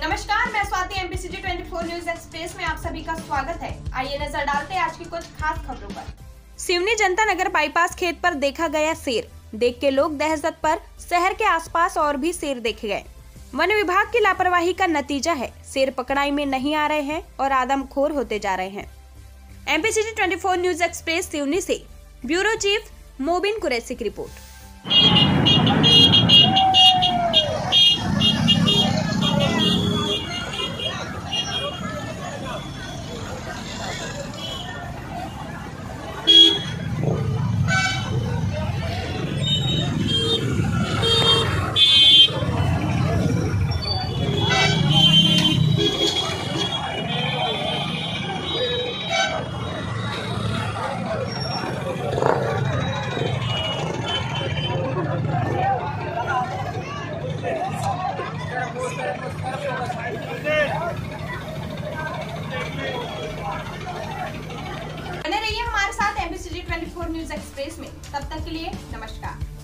नमस्कार, मैं Swati MPCG 24 news express में आप सभी का स्वागत है। आइए नज़र डालते हैं आज की कुछ खास खबरों पर। सिवनी जनता नगर बाईपास खेत पर देखा गया शेर। देख के लोग दहशत पर, शहर के आसपास और भी शेर देखे गए। वन विभाग की लापरवाही का नतीजा है। शेर पकड़ाई में नहीं आ रहे हैं और आदमखोर होते जा रहे हैं। एमपीसीजी 24 न्यूज़ एक्सप्रेस सिवनी से। ब्यूरो चीफ मोबिन कुरैसी की रिपोर्ट। बने रहिए हमारे साथ MBC twenty four news express में। तब तक के लिए नमस्कार।